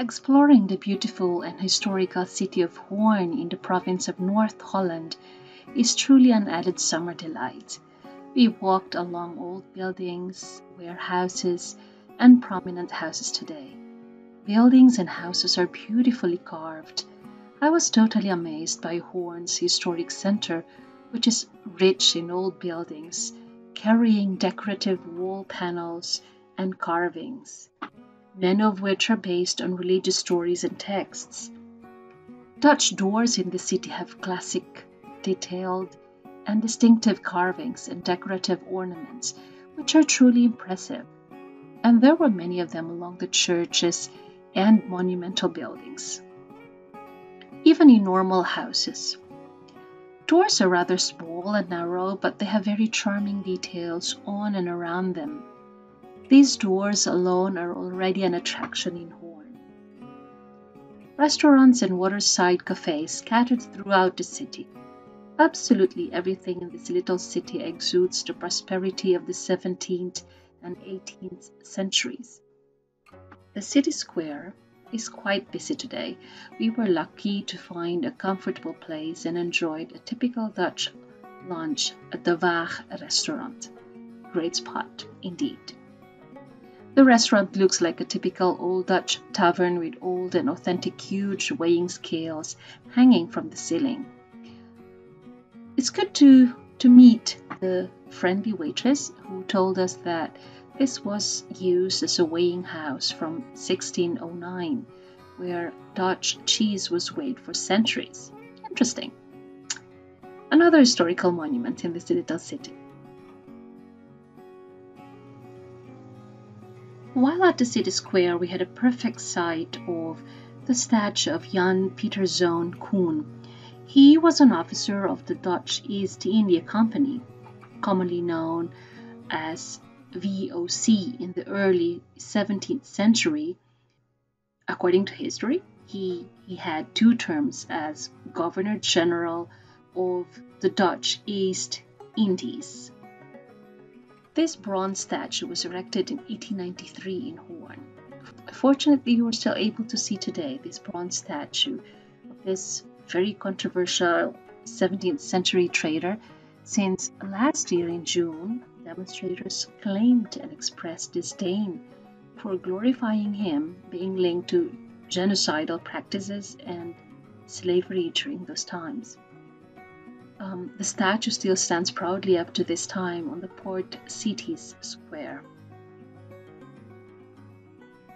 Exploring the beautiful and historical city of Hoorn in the province of North Holland is truly an added summer delight. We walked along old buildings, warehouses, and prominent houses today. Buildings and houses are beautifully carved. I was totally amazed by Hoorn's historic center, which is rich in old buildings, carrying decorative wall panels and carvings, many of which are based on religious stories and texts. Dutch doors in the city have classic, detailed, and distinctive carvings and decorative ornaments, which are truly impressive. And there were many of them along the churches and monumental buildings. Even in normal houses. Doors are rather small and narrow, but they have very charming details on and around them these doors alone are already an attraction in Hoorn. Restaurants and waterside cafes scattered throughout the city. Absolutely everything in this little city exudes the prosperity of the 17th and 18th centuries. The city square is quite busy today. We were lucky to find a comfortable place and enjoyed a typical Dutch lunch at the Waag restaurant. Great spot indeed. The restaurant looks like a typical old Dutch tavern with old and authentic huge weighing scales hanging from the ceiling. It's good to, to meet the friendly waitress who told us that this was used as a weighing house from 1609, where Dutch cheese was weighed for centuries. Interesting. Another historical monument in this little city. While at the city square, we had a perfect sight of the statue of Jan Pieterszoon Coen. He was an officer of the Dutch East India Company, commonly known as VOC in the early 17th century. According to history, he, he had two terms as Governor General of the Dutch East Indies. This bronze statue was erected in 1893 in Hoorn. Fortunately, you are still able to see today this bronze statue of this very controversial 17th century trader since last year in June, demonstrators claimed and expressed disdain for glorifying him being linked to genocidal practices and slavery during those times. Um, the statue still stands proudly up to this time on the port city's square.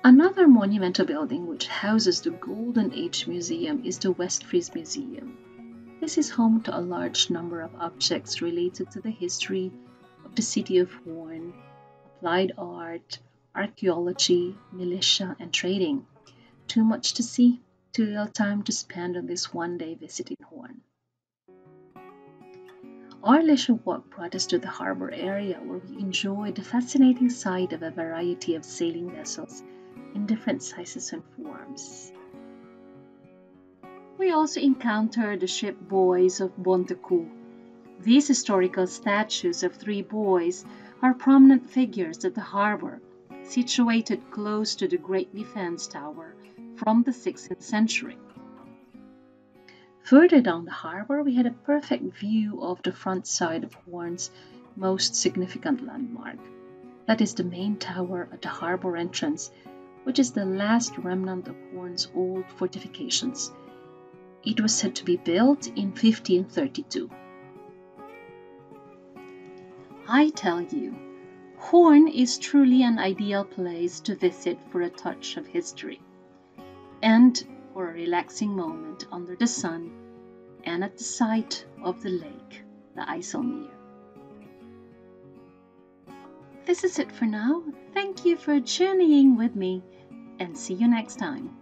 Another monumental building which houses the Golden Age Museum is the Westfries Museum. This is home to a large number of objects related to the history of the city of Hoorn, applied art, archaeology, militia, and trading. Too much to see, too little time to spend on this one day visit in Hoorn. Our leisure walk brought us to the harbor area where we enjoyed the fascinating sight of a variety of sailing vessels in different sizes and forms. We also encountered the ship boys of Bontekoe. These historical statues of three boys are prominent figures at the harbor, situated close to the Great Defense Tower from the 16th century. Further down the harbor, we had a perfect view of the front side of Hoorn's most significant landmark. That is the main tower at the harbor entrance, which is the last remnant of Hoorn's old fortifications. It was said to be built in 1532. I tell you, Hoorn is truly an ideal place to visit for a touch of history. And for a relaxing moment under the sun and at the sight of the lake, the IJsselmeer. This is it for now. Thank you for journeying with me and see you next time.